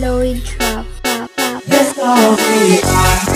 Lloyd Drop. Let's go, we.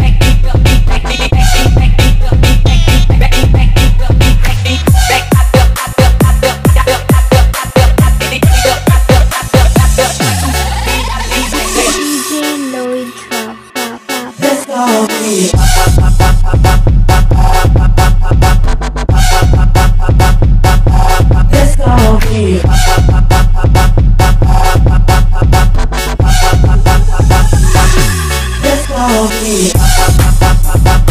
Let's go,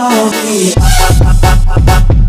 Let's go,